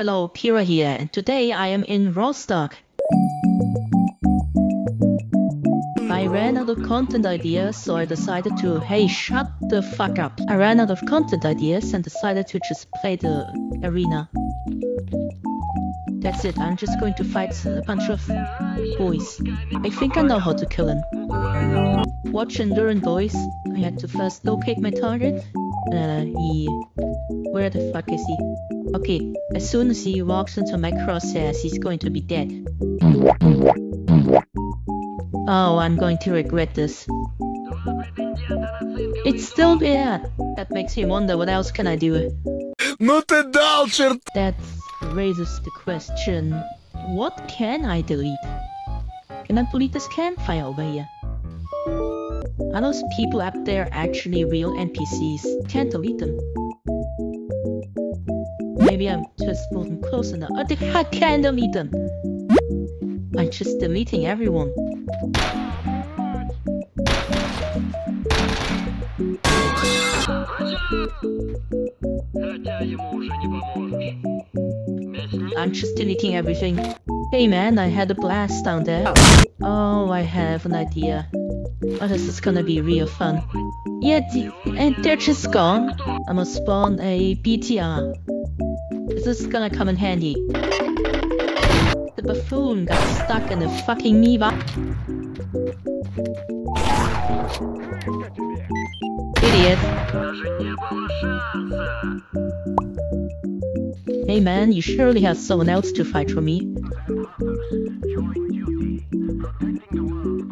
Hello, Kira here, and today I am in Rostok. I ran out of content ideas, so I decided to, hey, shut the fuck up. I ran out of content ideas and decided to just play the arena. That's it, I'm just going to fight a bunch of boys. I think I know how to kill them. Watch and learn, boys. I had to first locate my target Uh, he... Where the fuck is he? Okay, as soon as he walks into my crosshairs, he's going to be dead. Oh, I'm going to regret this. It's still there! That makes me wonder what else can I do. Ну ты дал, черт! That raises the question, what can I delete? Can I delete this campfire over here? Are those people up there actually real NPCs? Can't delete them. Maybe I'm just moving close enough. Oh, I can't delete them! I'm just deleting everyone. I'm just deleting everything. Hey man, I had a blast down there. Oh, I have an idea. Oh, this is gonna be real fun. Yeah, and they're just gone. I must spawn a BTR. This is gonna come in handy. The buffoon got stuck in the fucking Miva. Idiot. Hey man, you surely have someone else to fight for me.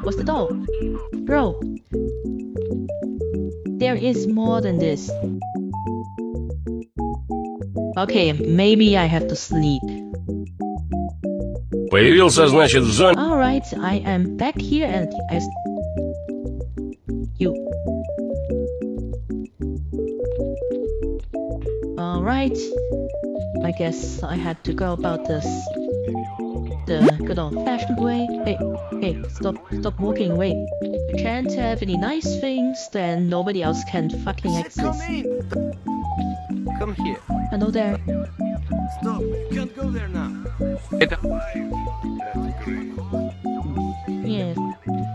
What's the door? Bro. There is more than this. Okay, maybe I have to sleep. Появился, значит, в зоне... Alright, I am back here and I... You. Alright. I guess I had to go about this the good old-fashioned way. Hey, hey, stop, stop walking away. You can't have any nice things, then nobody else can fucking exist. Come in. Come here. Hello there. Stop. You can't go there now. Get Yes.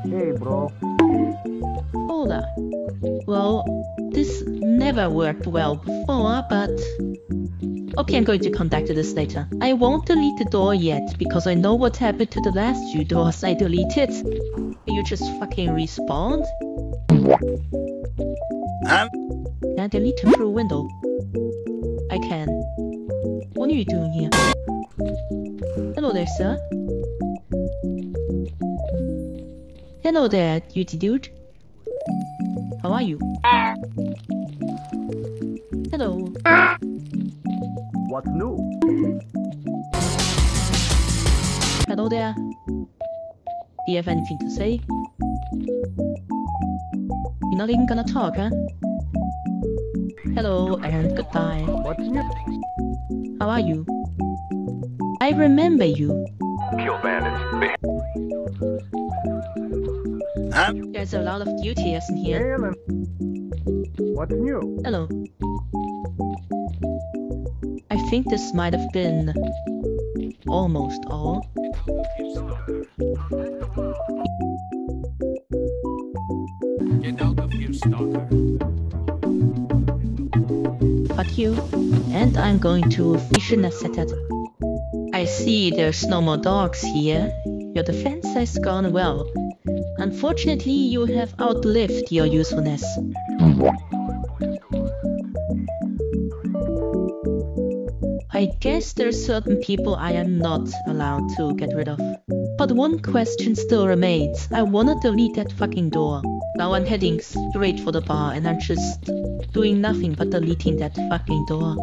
Hey, bro. Hold on. Well, this never worked well before, but... Okay, I'm going to come back to this later. I won't delete the door yet, because I know what happened to the last few doors I deleted. You just fucking respawned? Um, Can I delete through window? I can. What are you doing here? Hello there, sir. Hello there, beauty dude. How are you? What's new? Hello there. Do you have anything to say? You're not even gonna talk, huh? Hello and goodbye. What's new? How are you? I remember you. Kill bandits. um, There's a lot of duties in here. Hey, Ellen. What's new? Hello. I think this might have been almost all. Get out of here, stalker. Fuck you. And I'm going to Fishing Setet. I see there's no more dogs here. Your defense has gone well. Unfortunately, you have outlived your usefulness. I guess there's certain people I am not allowed to get rid of. But one question still remains. I wanna delete that fucking door. Now I'm heading straight for the bar and I'm just doing nothing but deleting that fucking door.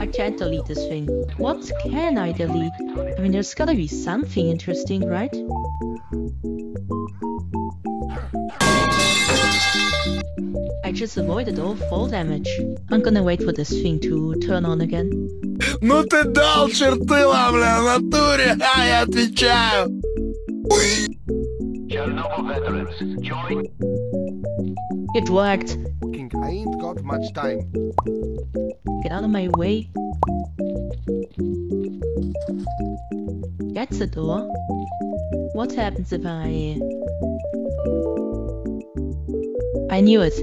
I can't delete this thing. What can I delete? I mean, there's gotta be something interesting, right? I just avoided all fall damage. I'm gonna wait for this thing to turn on again. Ну ты дал чертыла, бля, натуре, а я отвечаю. It worked. I ain't got much time. Get out of my way. That's a door. What happens if I... I knew it.